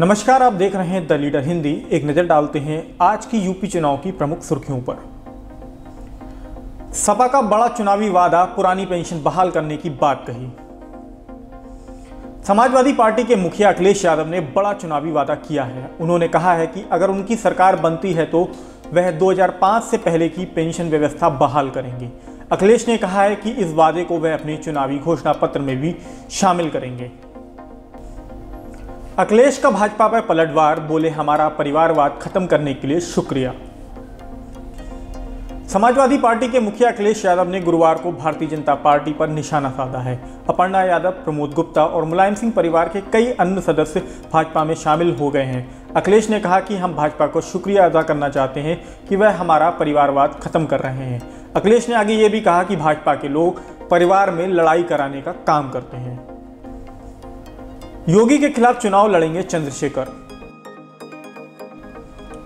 नमस्कार, आप देख रहे हैं द लीडर हिंदी। एक नज़र डालते हैं आज की यूपी चुनाव की प्रमुख सुर्खियों पर। सपा का बड़ा चुनावी वादा, पुरानी पेंशन बहाल करने की बात कही। समाजवादी पार्टी के मुखिया अखिलेश यादव ने बड़ा चुनावी वादा किया है। उन्होंने कहा है कि अगर उनकी सरकार बनती है तो वह 2005 से पहले की पेंशन व्यवस्था बहाल करेंगे। अखिलेश ने कहा है कि इस वादे को वह अपने चुनावी घोषणा पत्र में भी शामिल करेंगे। अखिलेश का भाजपा पर पलटवार, बोले, हमारा परिवारवाद खत्म करने के लिए शुक्रिया। समाजवादी पार्टी के मुखिया अखिलेश यादव ने गुरुवार को भारतीय जनता पार्टी पर निशाना साधा है। अपर्णा यादव, प्रमोद गुप्ता और मुलायम सिंह परिवार के कई अन्य सदस्य भाजपा में शामिल हो गए हैं। अखिलेश ने कहा कि हम भाजपा को शुक्रिया अदा करना चाहते हैं कि वह हमारा परिवारवाद खत्म कर रहे हैं। अखिलेश ने आगे ये भी कहा कि भाजपा के लोग परिवार में लड़ाई कराने का काम करते हैं। योगी के खिलाफ चुनाव लड़ेंगे चंद्रशेखर।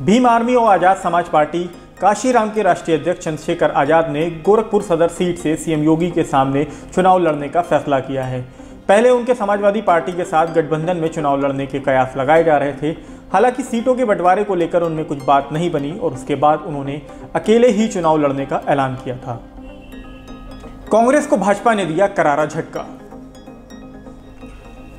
भीम आर्मी और आज़ाद समाज पार्टी, काशीराम के राष्ट्रीय अध्यक्ष चंद्रशेखर आज़ाद ने गोरखपुर सदर सीट से सीएम योगी के सामने चुनाव लड़ने का फैसला किया है। पहले उनके समाजवादी पार्टी के साथ गठबंधन में चुनाव लड़ने के कयास लगाए जा रहे थे। हालाँकि सीटों के बंटवारे को लेकर उनमें कुछ बात नहीं बनी और उसके बाद उन्होंने अकेले ही चुनाव लड़ने का ऐलान किया था। कांग्रेस को भाजपा ने दिया करारा झटका।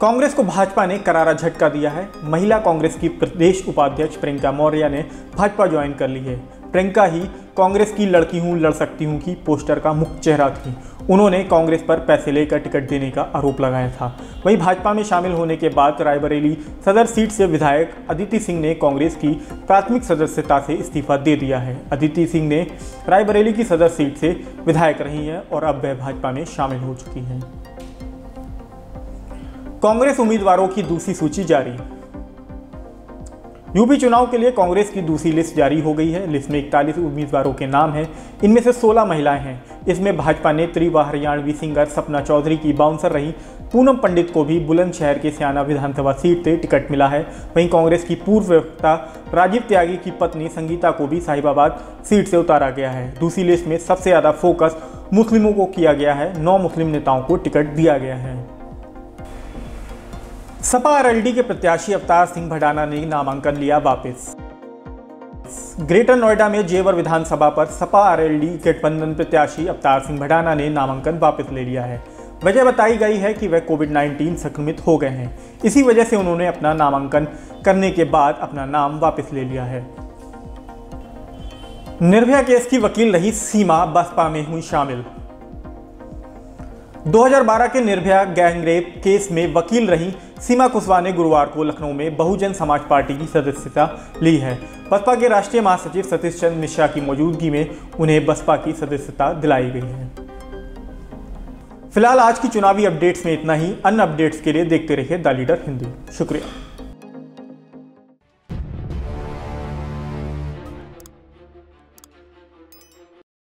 कांग्रेस को भाजपा ने करारा झटका दिया है। महिला कांग्रेस की प्रदेश उपाध्यक्ष प्रियंका मौर्य ने भाजपा ज्वाइन कर ली है। प्रियंका ही कांग्रेस की लड़की हूँ, लड़ सकती हूँ की पोस्टर का मुख्य चेहरा थी। उन्होंने कांग्रेस पर पैसे लेकर टिकट देने का आरोप लगाया था। वहीं भाजपा में शामिल होने के बाद रायबरेली सदर सीट से विधायक अदिति सिंह ने कांग्रेस की प्राथमिक सदस्यता से इस्तीफा दे दिया है। अदिति सिंह ने रायबरेली की सदर सीट से विधायक रही हैं और अब वह भाजपा में शामिल हो चुकी हैं। कांग्रेस उम्मीदवारों की दूसरी सूची जारी। यूपी चुनाव के लिए कांग्रेस की दूसरी लिस्ट जारी हो गई है। लिस्ट में इकतालीस उम्मीदवारों के नाम हैं। इनमें से 16 महिलाएँ हैं। इसमें भाजपा नेत्री व हरियाणवी सिंगर सपना चौधरी की बाउंसर रही। पूनम पंडित को भी बुलंदशहर के सियाना विधानसभा सीट से टिकट मिला है। वहीं कांग्रेस की पूर्व प्रवक्ता राजीव त्यागी की पत्नी संगीता को भी साहिबाबाद सीट से उतारा गया है। दूसरी लिस्ट में सबसे ज़्यादा फोकस मुस्लिमों को किया गया है। नौ मुस्लिम नेताओं को टिकट दिया गया है। सपा आरएलडी के प्रत्याशी अवतार सिंह भडाना ने नामांकन लिया वापस। ग्रेटर नोएडा में जेवर विधानसभा पर सपा आरएलडी गठबंधन प्रत्याशी अवतार सिंह भडाना ने नामांकन वापस ले लिया है। वजह बताई गई है कि वह कोविड 19 संक्रमित हो गए हैं। इसी वजह से उन्होंने अपना नामांकन करने के बाद अपना नाम वापस ले लिया है। निर्भया केस की वकील रही सीमा बसपा में हुई शामिल। 2012 के निर्भया गैंगरेप केस में वकील रही सीमा कुशवाहा ने गुरुवार को लखनऊ में बहुजन समाज पार्टी की सदस्यता ली है। बसपा के राष्ट्रीय महासचिव सतीश चंद्र मिश्रा की मौजूदगी में उन्हें बसपा की सदस्यता दिलाई गई है। फ़िलहाल आज की चुनावी अपडेट्स में इतना ही। अन्य अपडेट्स के लिए देखते रहिए द लीडर हिंदी। शुक्रिया।